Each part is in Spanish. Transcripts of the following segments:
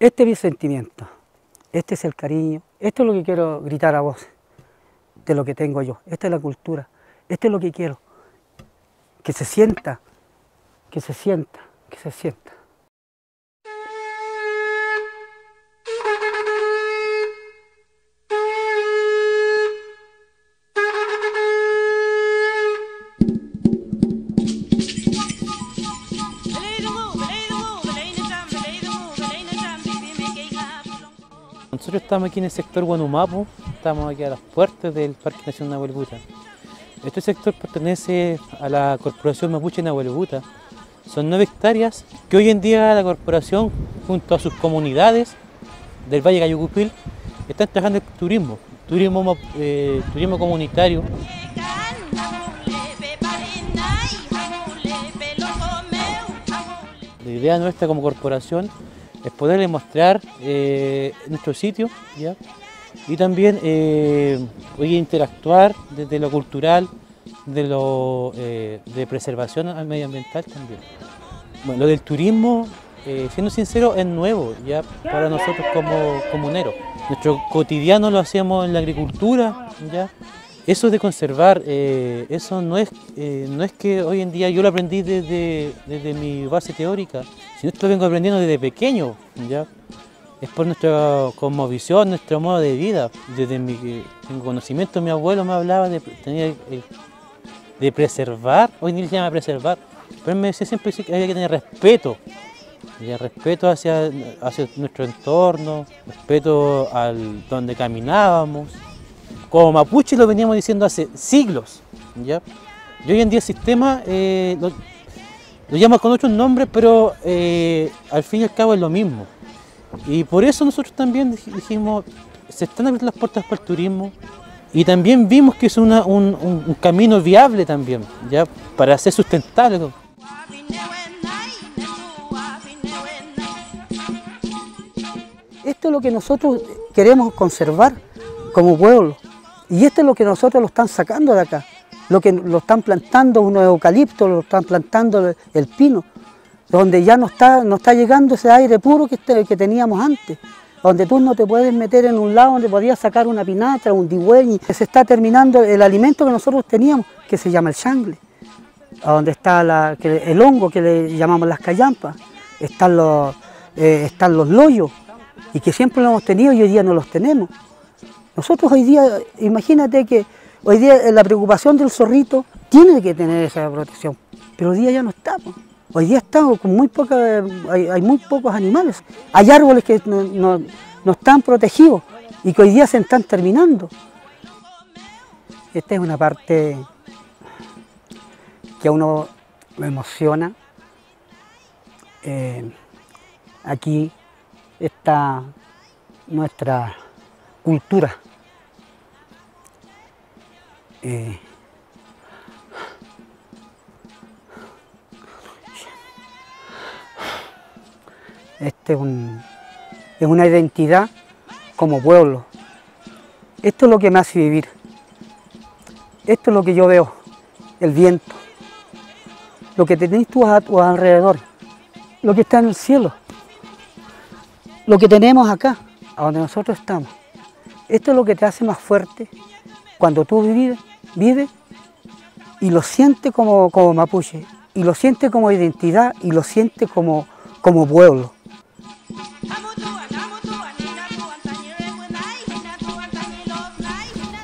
Este es mi sentimiento, este es el cariño, esto es lo que quiero gritar a vos, de lo que tengo yo, esta es la cultura, esto es lo que quiero, que se sienta, que se sienta, que se sienta. Nosotros estamos aquí en el sector Guanumapu, estamos aquí a las puertas del Parque Nacional Nahuelbuta. Este sector pertenece a la Corporación Mapuche Nahuelbuta. Son nueve hectáreas que hoy en día la corporación, junto a sus comunidades del Valle Cayucupil, están trabajando en turismo, turismo, eh, turismo comunitario. La idea nuestra como corporación es poderles mostrar eh, nuestro sitio ¿ya? y también eh, interactuar desde lo cultural, de lo eh, de preservación medioambiental también. Bueno, lo del turismo, eh, siendo sincero, es nuevo ya para nosotros como comuneros. Nuestro cotidiano lo hacemos en la agricultura, ya. Eso de conservar, eso no es, no es que hoy en día yo lo aprendí desde, desde mi base teórica, sino que lo vengo aprendiendo desde pequeño, ¿ya? Es por nuestra cosmovisión, nuestro modo de vida. Desde mi, conocimiento, mi abuelo me hablaba de, de preservar, hoy ni se llama preservar, pero él me decía siempre que había que tener respeto, respeto hacia, hacia nuestro entorno, respeto al donde caminábamos. Como mapuche lo veníamos diciendo hace siglos. ¿ya? Y hoy en día el sistema eh, lo llaman con otros nombres, pero eh, al fin y al cabo es lo mismo. Y por eso nosotros también dijimos, se están abriendo las puertas para el turismo y también vimos que es un, un, camino viable también, ya para ser sustentable. Esto es lo que nosotros queremos conservar como pueblo y esto es lo que nosotros lo están sacando de acá. Lo que lo están plantando unos eucaliptos, lo están plantando el pino, donde ya no está, no está llegando ese aire puro que, este, que teníamos antes, donde tú no te puedes meter en un lado donde podías sacar una pinatra, un digüeñi, se está terminando el alimento que nosotros teníamos, que se llama el changle, donde está el hongo que le llamamos las callampas, están los, eh, están los loyos, y que siempre lo hemos tenido y hoy día no los tenemos. Nosotros hoy día, imagínate que Hoy día eh, la preocupación del zorrito tiene que tener esa protección, pero hoy día ya no estamos. Hoy día estamos con muy poca, hay, muy pocos animales. Hay árboles que no, están protegidos y que hoy día se están terminando. Esta es una parte que a uno lo emociona. Eh, aquí está nuestra cultura eh, este es, es una identidad como pueblo. Esto es lo que me hace vivir. Esto es lo que yo veo, el viento, lo que tenéis tú a tu alrededor, lo que está en el cielo, lo que tenemos acá, a donde nosotros estamos. Esto es lo que te hace más fuerte cuando tú vives vive y lo siente como, como mapuche y lo siente como identidad y lo siente como, como pueblo.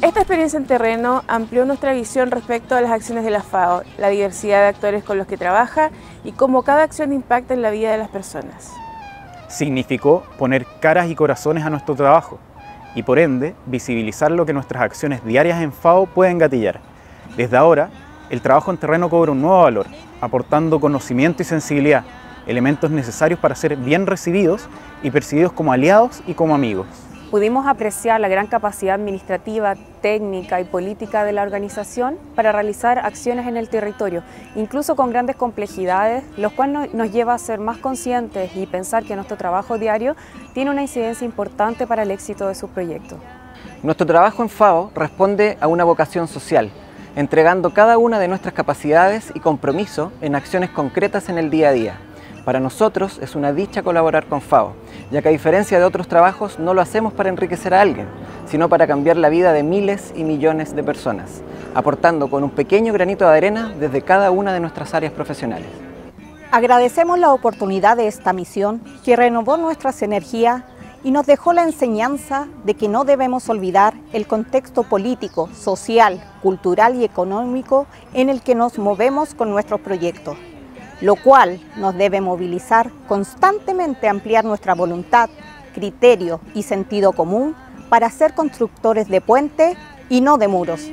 Esta experiencia en terreno amplió nuestra visión respecto a las acciones de la FAO, la diversidad de actores con los que trabaja y cómo cada acción impacta en la vida de las personas. Significó poner caras y corazones a nuestro trabajo y por ende visibilizar lo que nuestras acciones diarias en FAO pueden gatillar. Desde ahora, el trabajo en terreno cobra un nuevo valor, aportando conocimiento y sensibilidad, elementos necesarios para ser bien recibidos y percibidos como aliados y como amigos pudimos apreciar la gran capacidad administrativa, técnica y política de la organización para realizar acciones en el territorio, incluso con grandes complejidades, lo cual nos lleva a ser más conscientes y pensar que nuestro trabajo diario tiene una incidencia importante para el éxito de sus proyectos. Nuestro trabajo en FAO responde a una vocación social, entregando cada una de nuestras capacidades y compromiso en acciones concretas en el día a día. Para nosotros es una dicha colaborar con FAO, ya que a diferencia de otros trabajos no lo hacemos para enriquecer a alguien, sino para cambiar la vida de miles y millones de personas, aportando con un pequeño granito de arena desde cada una de nuestras áreas profesionales. Agradecemos la oportunidad de esta misión que renovó nuestras energías y nos dejó la enseñanza de que no debemos olvidar el contexto político, social, cultural y económico en el que nos movemos con nuestros proyectos lo cual nos debe movilizar constantemente a ampliar nuestra voluntad, criterio y sentido común para ser constructores de puente y no de muros.